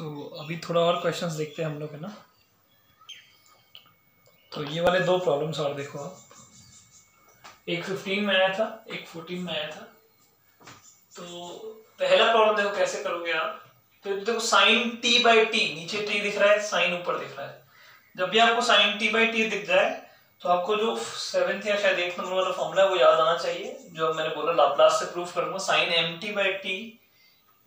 सो so, अभी थोड़ा और क्वेश्चंस देखते हैं हम लोग है ना? तो ये वाले दो प्रॉब्लम्स और देखो आप। एक फिफ्टीन में आया था एक फोर्टीन में आया था। तो पहला प्रॉब्लम देखो कैसे करोगे आप? तो देखो साइन टी बाई टी नीचे टी दिख रहा है साइन ऊपर दिख रहा है। जब भी आपको साइन टी बाई टी दिख जाए तो आपको जो सेवेंथ या शायद एट नंबर वाला फॉर्मूला है वो याद आना चाहिए जो मैंने बोला लाप्लास से प्रूफ करूँगा। Sine m t by t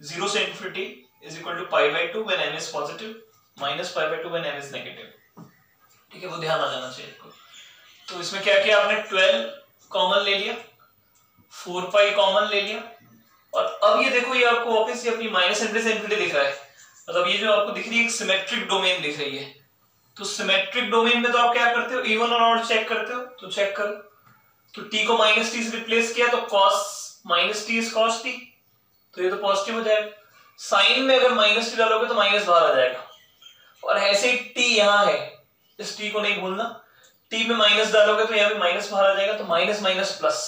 zero से infinity is equal to pi by two when m is positive minus pi by two when m is negative ठीक है, वो ध्यान आ जाना चाहिए आपको। तो इसमें क्या किया आपने? ट्वेल्व कॉमन ले लिया फोर पाई कॉमन ले लिया। और अब ये देखो, ये आपको वापस ये अपनी माइनस इन्फिनिटी से इन्फिनिटी दिख रहा है। मतलब ये जो आपको दिख रही है, एक सिमेट्रिक डोमेन दिख रही है। तो सिमेट्रिक डोमेन में तो आप क्या करते हो? इवन और ऑड चेक करते हो? तो चेक करो। तो टी को माइनस टी से रिप्लेस किया तो cos minus t is cos t तो ये तो पॉजिटिव हो जाएगा। साइन में अगर माइनस टी डालोगे तो माइनस बाहर आ जाएगा। और ऐसे ही टी यहाँ है, इस टी को नहीं भूलना। टी में माइनस डालोगे तो यहाँ पे माइनस बाहर आ जाएगा तो minus minus plus.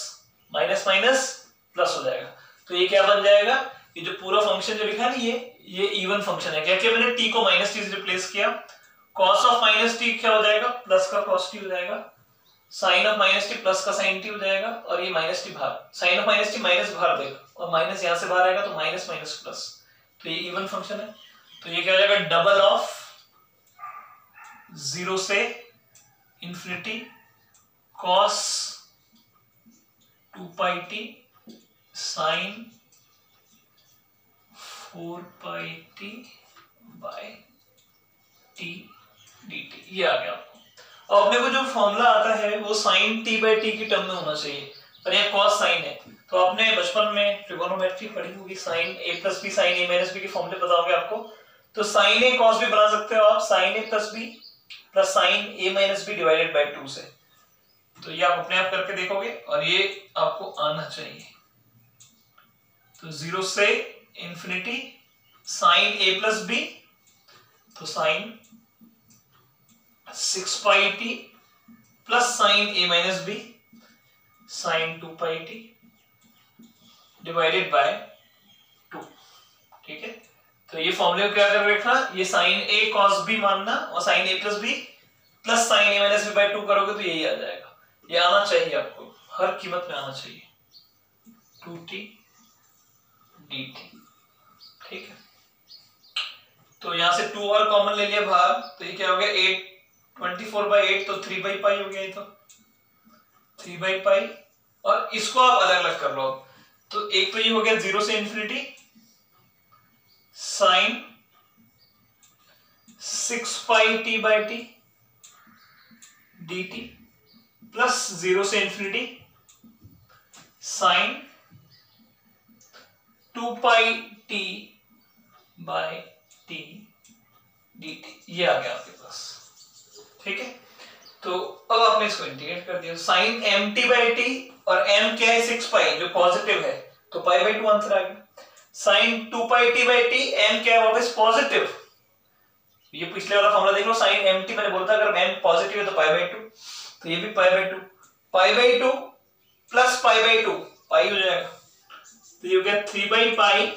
Minus minus plus हो जाएगा। तो ये क्या बन जाएगा? ये जो पूरा फ़ंक्शन जो लिखा है ना, ये ये इवन फ़ंक्शन है। क्या क्या मैंने टी को माइनस टी से रिप्लेस किया? कॉस ऑफ़ माइनस टी क्या हो जाएगा? प्लस का कॉस टी हो जाएगा। Sine of minus t plus का साइन टी हो जाएगा, और ये माइनस टी बाहर। Sine of minus t minus बाहर देगा, और माइनस यहाँ से बाहर आएगा तो माइनस माइनस प्लस तो ये इवन फ़ंक्शन है। तो ये क्या हो जाएगा डबल ऑफ़ ज़ीरो से infinity cos two pi t sine four pi t by t d t ये आ गया आपको। अब अपने को जो फॉर्मूला आता है, वो साइन टी बाई टी की टर्म में होना चाहिए। और यहाँ कॉस साइन है। तो आपने बचपन में ट्रिगोनोमेट्री पढ़ी होगी sine a plus b sine a minus b के फॉर्मूले बताओगे आपको। तो साइन ए कॉस भी बना सकते हो आप sine a plus b plus sine a minus b divided by two से। तो ये आप अपने आप करके देखोगे और ये आपको आना चाहिए। तो ज़ीरो से infinity sine a plus b तो sine six pi t plus sine a minus b sine two pi t divided by two ठीक है? तो ये फॉर्मूले को क्या कर रखना ये साइन ए कॉस बी मानना और sine a plus b plus sine a minus b by two करोगे तो यही आ जाएगा। ये आना चाहिए आपको। हर कीमत में आना चाहिए। टू टी डी टी ठीक है? तो यहाँ से टू और कॉमन ले लिया बाहर तो ये क्या हो गया? Eight twenty four by eight तो थ्री बाई पाई हो गया ये तो। थ्री बाई पाई और इसको आप अलग अलग कर लो। तो एक तो ये हो गया ज़ीरो से infinity sine six pi t by t d t plus zero से infinity sine two pi t by t d t. ये आ गया आपके पास। ठीक है? तो अब आपने इसको इंटीग्रेट कर दिया। Sine m t by t और एम क्या है? सिक्स पाई, जो पॉजिटिव है। तो पाई बाई टू आंसर आ गया। Sine two pi t by t m क्या है? वापस पॉजिटिव ये पिछले वाला फॉर्मूला देख लो साइन एम टी मैंने बोला था, अगर एम पॉजिटिव है तो पाई बाई टू तो ये भी pi by two pi by two plus pi by two pi हो जाएगा। तो ये हो थ्री बाई पाई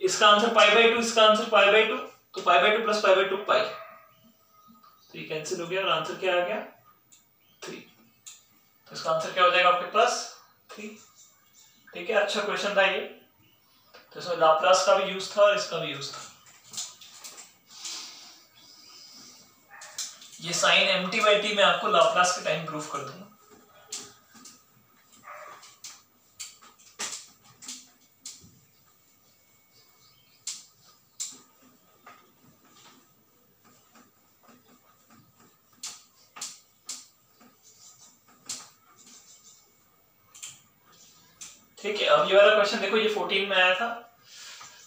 इसका आंसर पाई बाई टू इसका आंसर पाई बाई टू तो pi by two plus pi by two pi तो ये कैंसिल हो गया और आंसर क्या आ गया? थ्री तो इसका आंसर क्या हो जाएगा आपके पास? थ्री ठीक है अच्छा क्वेश्चन था ये। तो इसमें लाप्लास का भी यूज़ था और इसका भी यूज़ था। ये sine m t by t मैं आपको लाप्लास के टाइम प्रूफ कर दूँगा। ये वाला क्वेश्चन देखो, ये 14 में आया था।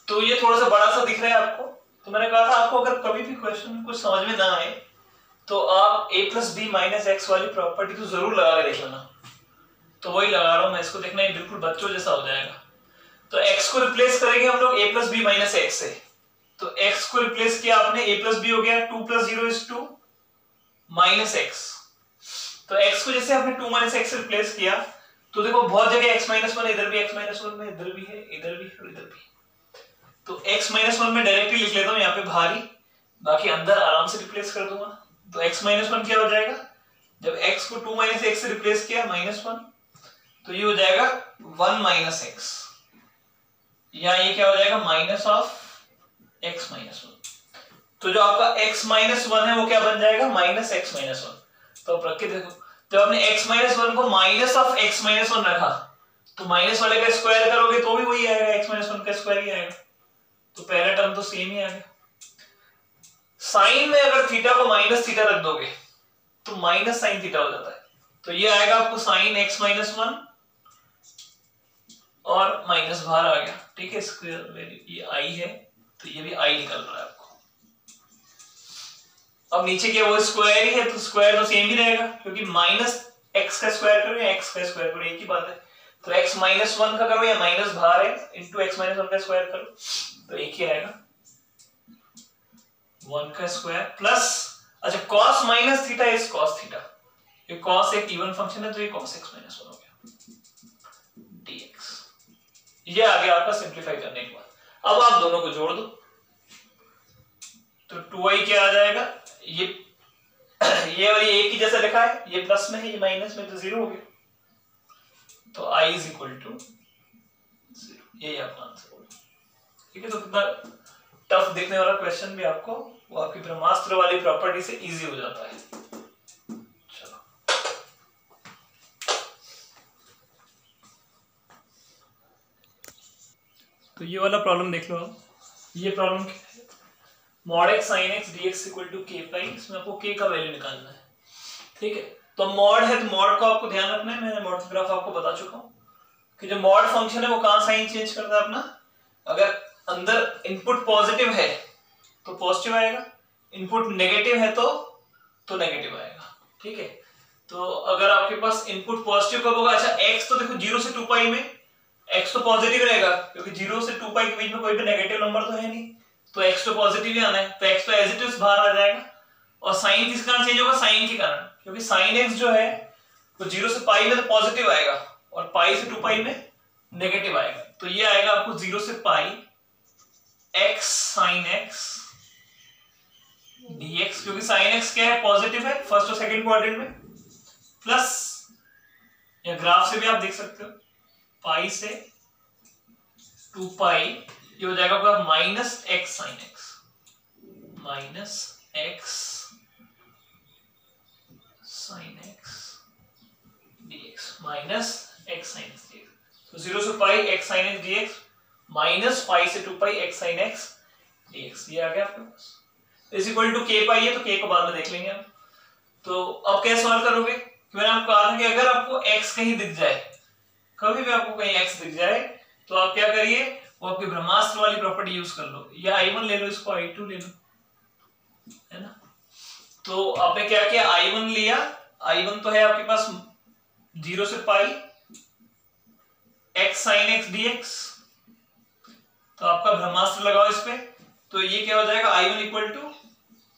तो ये थोड़ा सा बड़ा सा दिख रहा है आपको। तो मैंने कहा था, आपको अगर कभी भी क्वेश्चन कुछ समझ में ना आए तो आप a plus b minus x वाली प्रॉपर्टी तो ज़रूर लगा के देख लेना। तो वही लगा रहा हूँ मैं, इसको देखना ये बिल्कुल बच्चों जैसा हो जाएगा। तो x को रिप्लेस करेंगे हम लोग a plus b minus x से। तो x को रिप्लेस किया आपने, a प्लस बी हो गया two plus zero is two minus x तो x को जैसे आपने टू माइनस एक्स रिप्लेस किया तो देखो, बहुत जगह x माइनस वन इधर भी x माइनस वन में, इधर भी है, इधर भी और इधर भी तो x माइनस वन में डायरेक्टली लिख लेता हूँ, यहाँ पे भारी, बाकी अंदर आराम से रिप्लेस कर दूँगा। तो x माइनस वन क्या हो जाएगा? जब x को टू माइनस एक्स से रिप्लेस किया माइनस वन तो ये हो जाएगा वन माइनस एक्स या ये क्या हो जाएगा? Minus of x minus one तो जो आपका x माइनस वन है, वो क्या बन जाएगा? माइनस एक्स माइनस वन तो आप रख देखो। जब आपने x माइनस वन को minus of x minus one रखा। तो माइनस वाले का स्क्वायर करोगे तो भी वही आएगा एक्स माइनस वन का स्क्वायर ही आएगा। तो पहला टर्म तो सेम ही आ गया। साइन में अगर थीटा को माइनस थीटा रख दोगे तो माइनस साइन थीटा हो जाता है। तो ये आएगा आपको साइन एक्स माइनस वन और माइनस बाहर आ गया। ठीक है स्क्वायर ये आई है तो ये भी आई निकल रहा है आपको। अब नीचे क्या वो स्क्वायर ही है तो स्क्वायर तो सेम ही रहेगा, क्योंकि माइनस एक्स का स्क्वायर करो या एक्स का स्क्वायर करो, एक ही बात है। तो x माइनस वन का करो या माइनस बाहर है इंटू एक्स माइनस वन का स्क्वायर करो तो एक ही आएगा वन का स्क्वायर प्लस अच्छा cos minus theta is cos theta ये cos एक इवन फ़ंक्शन है तो ये cos x माइनस वन हो गया। dx ये आ गया आपका सिंप्लीफाई करने के बाद। अब आप दोनों को जोड़ दो। तो टू आई क्या आ जाएगा? ये ये वाली एक ही जैसा लिखा है, ये प्लस में है, ये माइनस में तो ज़ीरो हो गया। तो i is equal to zero आपका आंसर होगा ठीक है तो कितना टफ देखने वाला क्वेश्चन भी आपको, वो आपकी ब्रह्मास्त्र वाली प्रॉपर्टी से इजी हो जाता है। तो ये वाला प्रॉब्लम देख लो आप। ये प्रॉब्लम क्या है? Mod x sine x d x equal to k pi इसमें आपको के का वैल्यू निकालना है। ठीक है? तो मॉड है तो मॉड को आपको ध्यान रखना है। मैंने मॉड आपको बता चुका हूँ कि जो मॉड फ़ंक्शन है वो कहाँ साइन चेंज करता है अपना? अगर अंदर इनपुट पॉजिटिव है तो पॉजिटिव आएगा। इनपुट नेगेटिव है तो तो नेगेटिव आएगा। ठीक है? तो अगर आपके पास इनपुट पॉजिटिव कब होगा? अच्छा एक्स तो देखो ज़ीरो से टू पाई में। एक्स तो पॉजिटिव रहेगा, क्योंकि ज़ीरो से टू पाई के बीच में कोई भी नेगेटिव नंबर तो है नहीं। तो एक्स तो पॉजिटिव ही आना है। तो एक्स तो एज इट इज़ बाहर आ जाएगा। और साइन किस कारण चेंज होगा? साइन के कारण। क्योंकि साइन एक्स जो है, वो ज़ीरो से पाई में तो पॉजिटिव आएगा और पाई से टू पाई में नेगेटिव आएगा। तो ये आएगा आपको ज़ीरो से pi x sine x dx, क्योंकि साइन एक्स क्या है? पॉजिटिव है फ़र्स्ट और सेकंड क्वाड्रेंट में। प्लस या ग्राफ से भी आप देख सकते हो। पाई से टू पाई ये हो जाएगा आपका minus x sine x minus x sine x dx minus x sine x तो ज़ीरो से pi x sine x dx minus pi से two pi x sine x dx ये आ गया आपके पास। इज़ इक्वल टू के पाई है तो के को बाद में देख लेंगे हम। तो अब कैसे सॉल्व करोगे? मैंने आपको कहा था कि अगर आपको x कहीं दिख जाए, कभी भी आपको कहीं x दिख जाए तो आप क्या करिए? वो आपकी ब्रह्मास्त्र वाली प्रॉपर्टी यूज़ कर लो। या i1 ले लो इसको i2 ले लो। है ना? तो आपने क्या किया? I1 लिया। I1 तो है आपके पास ज़ीरो से pi x sine x dx तो आपका ब्रह्मास्त्र लगाओ इस पे। तो ये क्या हो जाएगा? I one equal to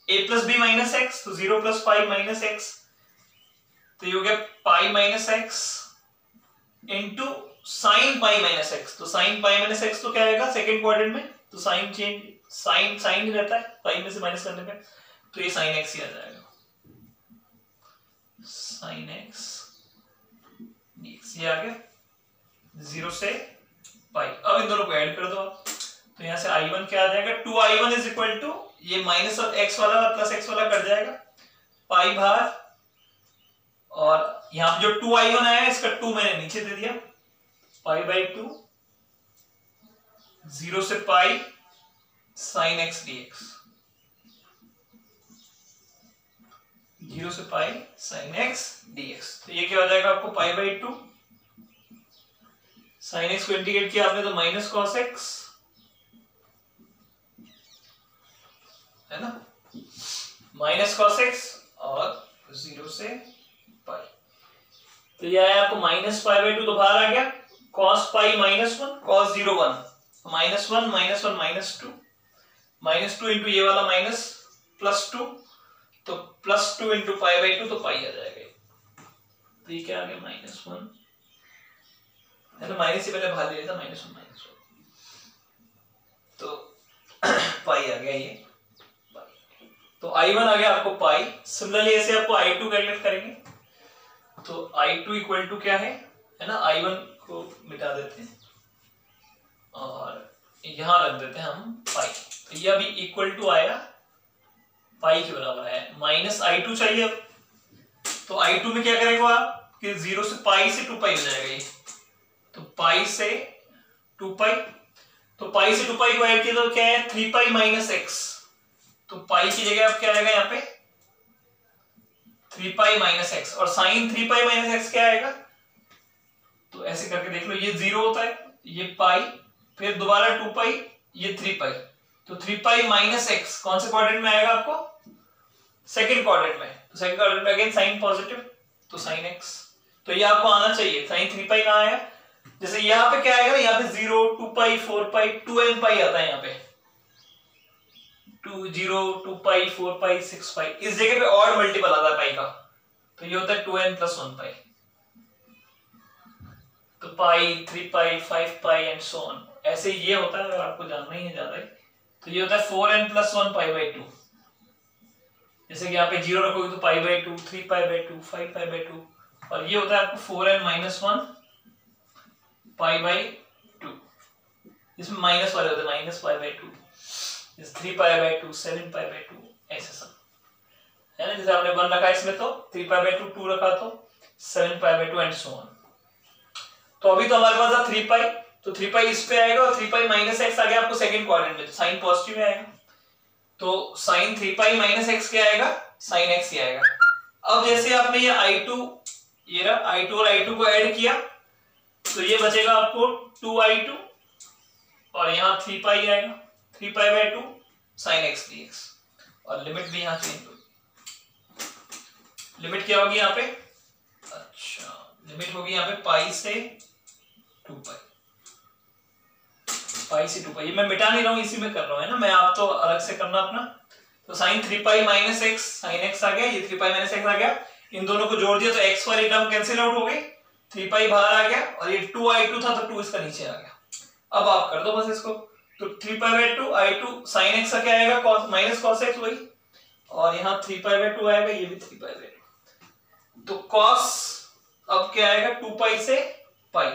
a plus b minus x तो zero plus pi minus x तो ये हो गया pi minus x into sine pi minus x तो साइन पाई माइनस एक्स तो क्या आएगा सेकेंड क्वाड्रेंट में तो साइन चेंज साइन साइन ही रहता है, पाई में से माइनस करने पे तो ये साइन एक्स ही आ जाएगा। साइन एक्स ये आ गया। ज़ीरो से पाई। अब इन दोनों को ऐड कर दो तो यहाँ से आई वन क्या आ जाएगा? Two I one is equal to ये माइनस ऑफ़ एक्स वाला और प्लस एक्स वाला कट जाएगा। पाई बाहर, और यहाँ जो टू आई वन आया, इसका टू मैंने नीचे दे दिया। पाई बाई टू, ज़ीरो से pi, sine x d x. Zero से pi, sine x d x. तो ये क्या हो जाएगा आपको pi by two? Sine x को इंटीग्रेट किया आपने तो माइनस कॉस एक्स। है ना? माइनस कॉस एक्स और ज़ीरो से पाई। तो ये आया आपको माइनस पाई बाई टू तो बाहर आ गया। Cos pi minus one cos zero one minus one minus one minus two minus two into ये वाला माइनस प्लस टू तो plus two into pi by two तो पाई आ जाएगा तो ये क्या आ गया? माइनस वन तो से पहले भाग ले था तो आ गया ये। तो आई वन आ गया आपको पाई सिमिलरली ऐसे आपको आई टू कैलकुलेट करेंगे। तो आई टू इक्वल टू क्या है? है ना? आई वन को मिटा देते हैं। और यहाँ रख देते हैं हम पाई। तो ये अभी इक्वल टू आया पाई के बराबर है। माइनस आई टू चाहिए अब। तो आई टू में क्या करेगा आप? कि ज़ीरो से पाई से टू पाई हो जाएगा ये। तो पाई से टू पाई। तो पाई से टू पाई को ऐड किया तो क्या है? थ्री पाई माइनस एक्स तो पाई की जगह आप क्या आएगा यहाँ पे? थ्री पाई माइनस एक्स और sine three pi minus x क्या आएगा? तो ऐसे करके देख लो, ये ज़ीरो होता है, ये पाई, फिर दोबारा टू पाई, ये थ्री पाई। तो थ्री पाई माइनस एक्स, कौन से क्वाड्रेंट में आएगा आपको? सेकेंड क्वाड्रेंट में। तो सेकेंड क्वाड्रेंट में अगेन साइन पॉजिटिव तो साइन एक्स तो ये आपको आना चाहिए। साइन थ्री पाई कहाँ आया? जैसे यहाँ पे क्या आएगा, यहाँ पे zero two pi four pi two n pi आता है यहाँ पे। Two zero two pi four pi six pi. इस जगह पे और मल्टीपल आता है पाई का। तो ये होता है two n plus one pi. तो pi three pi five pi and so on ऐसे ये होता है अगर आपको जानना ही है ज़्यादा तो ये होता है four n plus one pi by two जैसे कि यहाँ पे ज़ीरो रखोगे तो pi by two three pi by two five pi by two और ये होता है आपको four n minus one pi by two इसमें माइनस वाले होते हैं minus pi by two three pi by two seven pi by two ऐसे सब है ना जैसे आपने वन रखा इसमें तो three pi by two two रखा तो seven pi by two and so on तो अभी तो हमारे पास था थ्री पाई तो थ्री पाई इस पे आएगा और थ्री पाई माइनस एक्स आ गया आपको सेकंड क्वाड्रेंट में तो साइन पॉजिटिव आएगा। तो sine three pi minus x क्या आएगा? साइन एक्स ही आएगा। अब जैसे आपने ये आई टू ये रहा आई टू और आई टू को ऐड किया तो ये बचेगा आपको टू आई टू और यहाँ थ्री पाई आएगा। Three pi by two sine x d x और लिमिट भी यहाँ चेंज होगी। लिमिट क्या होगी यहाँ पे? अच्छा लिमिट होगी यहाँ पे पाई से टू पाई पाई से टू पाई मैं मिटा नहीं रहा हूँ, इसी में कर रहा हूँ, है ना? मैं आप तो अलग से करना अपना। तो sine three pi minus x sine x आ गया, ये थ्री पाई माइनस एक्स आ गया। इन दोनों को जोड़ दिया तो एक्स वाली टर्म कैंसिल आउट हो गई थ्री पाई बाहर आ गया और ये टू आई टू था तो टू इसका नीचे आ गया। अब आप कर दो बस इसको। तो three pi by two I two sine x क्या आएगा कॉस माइनस कॉस एक्स वही। और यहाँ थ्री पाई बाई टू आएगा, ये भी थ्री पाई बाई टू तो कॉस अब क्या आएगा? टू पाई से पाई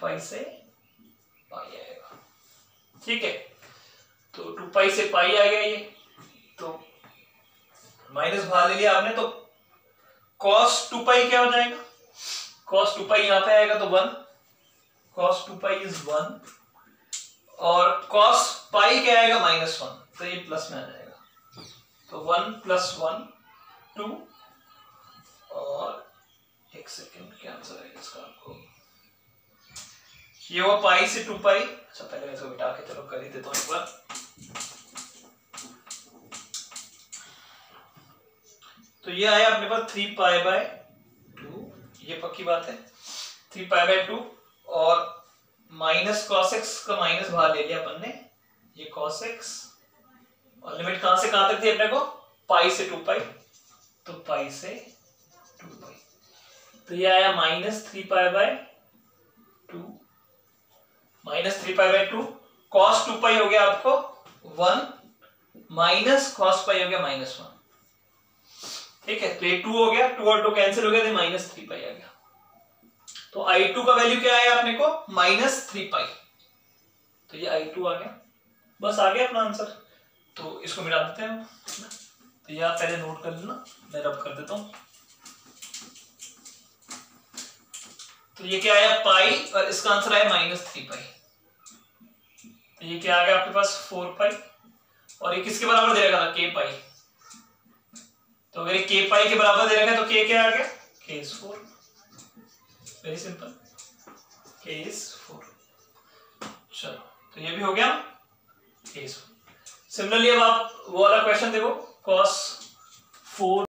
पाई से पाई आएगा। ठीक है तो टू पाई से पाई आ गया ये। तो माइनस बाहर ले लिया आपने तो कॉस टू पाई क्या हो जाएगा? कॉस टू पाई यहाँ पे आएगा तो one. Cos two pi is one. और कॉस पाई क्या आएगा? Minus one. तो ये प्लस में आ जाएगा। तो वन प्लस वन, टू। और एक सेकेंड, क्या आंसर आएगा इसका आपको? ये वो पाई से टू पाई। अच्छा पहले मैं इसको बिठा के चलो, कर ही देता हूँ एक बार। तो ये आया अपने पास थ्री पाई बाय टू ये पक्की बात है। थ्री पाई बाय टू और माइनस कॉसेक्स का माइनस बाहर ले लिया अपन ने। ये कॉस एक्स और लिमिट कहाँ से, कहाँ तक थी अपने को? पाई से टू पाई तो पाई से टू पाई तो ये आया minus three pi by minus three pi by two cos two pi हो गया आपको वन, माइनस कॉस पाई हो गया माइनस वन। ठीक है तो ये टू हो गया टू और टू कैंसिल हो गया तो माइनस थ्री पाई आ गया। तो आई टू का वैल्यू क्या आया अपने को? Minus three pi. तो ये आई टू आ गया। बस आ गया अपना आंसर तो इसको मिला देते हैं तो ये पहले नोट कर लेना, मैं रब कर देता हूँ। तो ये क्या आया पाई और इसका आंसर आया माइनस थ्री पाई। तो ये क्या आ गया आपके पास? Four pi. और ये किसके बराबर दे रखा था? के पाई। तो अगर ये के पाई के बराबर दे रखा है तो के क्या आ गया? K is four. Very simple k is four. चलो तो ये भी हो गया। के इज़ सिमिलरली अब आप वो वाला क्वेश्चन देखो। Cos four